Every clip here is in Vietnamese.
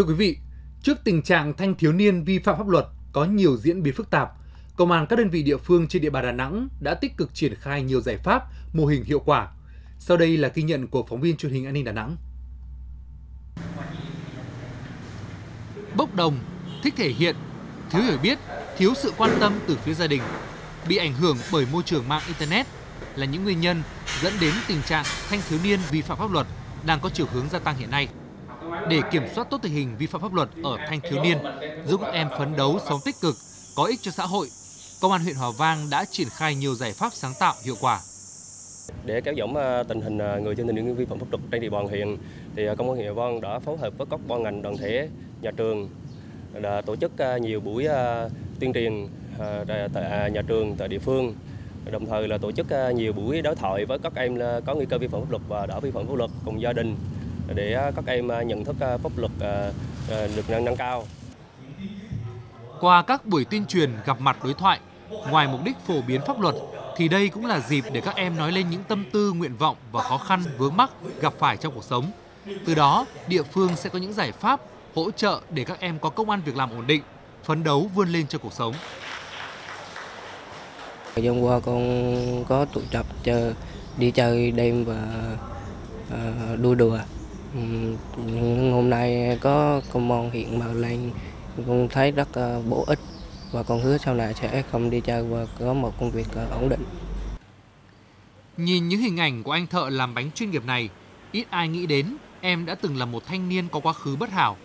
Thưa quý vị, trước tình trạng thanh thiếu niên vi phạm pháp luật có nhiều diễn biến phức tạp, Công an các đơn vị địa phương trên địa bàn Đà Nẵng đã tích cực triển khai nhiều giải pháp, mô hình hiệu quả. Sau đây là ghi nhận của phóng viên truyền hình An ninh Đà Nẵng. Bốc đồng, thích thể hiện, thiếu hiểu biết, thiếu sự quan tâm từ phía gia đình, bị ảnh hưởng bởi môi trường mạng Internet là những nguyên nhân dẫn đến tình trạng thanh thiếu niên vi phạm pháp luật đang có chiều hướng gia tăng hiện nay. Để kiểm soát tốt tình hình vi phạm pháp luật ở thanh thiếu niên, giúp các em phấn đấu sống tích cực, có ích cho xã hội, Công an huyện Hòa Vang đã triển khai nhiều giải pháp sáng tạo hiệu quả. Để kéo giảm ờ, tình hình ờ, người chưa thành niên vi phạm pháp luật trên địa bàn huyện, thì ờ, công an huyện Hòa Vang đã phối hợp với các ban ngành đoàn thể, nhà trường đã tổ chức nhiều buổi tuyên truyền tại à, nhà trường tại địa phương. Đồng thời là tổ chức nhiều buổi đối thoại với các em có nguy cơ vi phạm pháp luật và đã vi phạm pháp luật cùng gia đình để các em nhận thức pháp luật được nâng cao. Qua các buổi tuyên truyền gặp mặt đối thoại, ngoài mục đích phổ biến pháp luật thì đây cũng là dịp để các em nói lên những tâm tư, nguyện vọng và khó khăn vướng mắc gặp phải trong cuộc sống. Từ đó, địa phương sẽ có những giải pháp hỗ trợ để các em có công an việc làm ổn định, phấn đấu vươn lên trong cuộc sống. Thời gian qua con có tụ tập chờ đi chơi đêm và đua đùa. Hôm nay có công an hiện mời lên con thấy rất ờ, bổ ích và con hứa sau này sẽ không đi chơi và có một công việc ờ, ổn định. Nhìn những hình ảnh của anh thợ làm bánh chuyên nghiệp này, ít ai nghĩ đến em đã từng là một thanh niên có quá khứ bất hảo.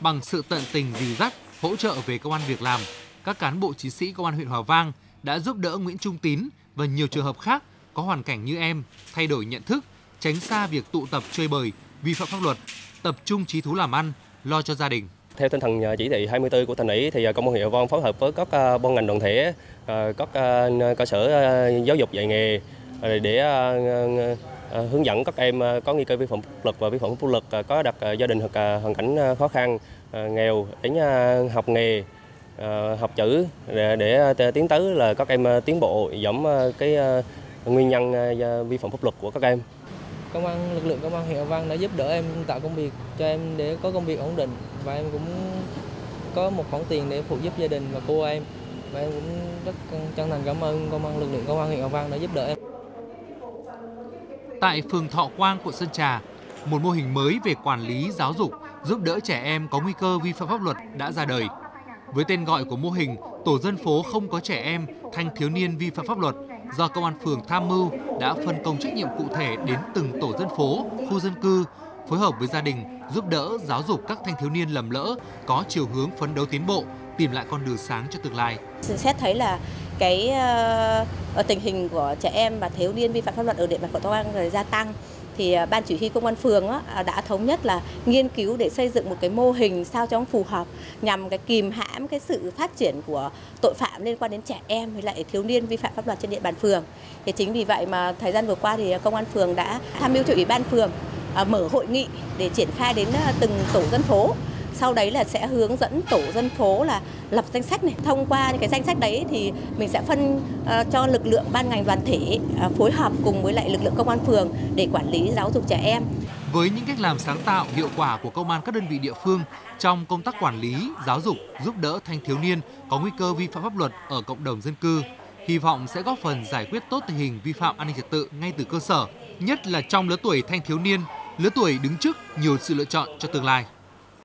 Bằng sự tận tình dìu dắt, hỗ trợ về công an việc làm, các cán bộ chiến sĩ công an huyện Hòa Vang đã giúp đỡ Nguyễn Trung Tín và nhiều trường hợp khác có hoàn cảnh như em thay đổi nhận thức, tránh xa việc tụ tập chơi bời, vi phạm pháp luật, tập trung trí thú làm ăn, lo cho gia đình. Theo tinh thần à, chỉ thị 24 của thành ủy thì à, công an huyện Hòa Vang phối hợp với các à, ban ngành đoàn thể, các cơ sở giáo dục dạy nghề để hướng dẫn các em có nguy cơ vi phạm pháp luật và vi phạm pháp luật có đặt gia đình hoặc hoàn cảnh khó khăn, nghèo đến học nghề, học chữ để, để tiến tới là các em tiến bộ giảm cái nguyên nhân vi phạm pháp luật của các em công an lực lượng công an huyện Hòa Vang đã giúp đỡ em tạo công việc cho em để có công việc ổn định và em cũng có một khoản tiền để phụ giúp gia đình và cô em và em cũng rất chân thành cảm ơn công an lực lượng công an huyện Hòa Vang đã giúp đỡ em. Tại phường Thọ Quang, quận Sơn Trà, một mô hình mới về quản lý giáo dục giúp đỡ trẻ em có nguy cơ vi phạm pháp luật đã ra đời. Với tên gọi của mô hình Tổ dân phố không có trẻ em, thanh thiếu niên vi phạm pháp luật do công an phường tham mưu đã phân công trách nhiệm cụ thể đến từng tổ dân phố, khu dân cư, phối hợp với gia đình giúp đỡ giáo dục các thanh thiếu niên lầm lỡ có chiều hướng phấn đấu tiến bộ, tìm lại con đường sáng cho tương lai. Xét thấy là cái uh, tình hình của trẻ em và thiếu niên vi phạm pháp luật ở địa bàn quận Tô An gia tăng thì à, ban chỉ huy công an phường à, đã thống nhất là nghiên cứu để xây dựng một cái mô hình sao cho phù hợp nhằm cái kìm hãm cái sự phát triển của tội phạm liên quan đến trẻ em với lại thiếu niên vi phạm pháp luật trên địa bàn phường. Thì chính vì vậy mà thời gian vừa qua thì à, công an phường đã tham mưu cho ủy ban phường mở hội nghị để triển khai đến từng tổ dân phố sau đấy là sẽ hướng dẫn tổ dân phố là lập danh sách này thông qua những cái danh sách đấy thì mình sẽ phân uh, cho lực lượng ban ngành đoàn thể uh, phối hợp cùng với lại lực lượng công an phường để quản lý giáo dục trẻ em với những cách làm sáng tạo hiệu quả của công an các đơn vị địa phương trong công tác quản lý, giáo dục, giúp đỡ thanh thiếu niên có nguy cơ vi phạm pháp luật ở cộng đồng dân cư, hy vọng sẽ góp phần giải quyết tốt tình hình vi phạm an ninh trật tự ngay từ cơ sở, nhất là trong lứa tuổi thanh thiếu niên, lứa tuổi đứng trước nhiều sự lựa chọn cho tương lai.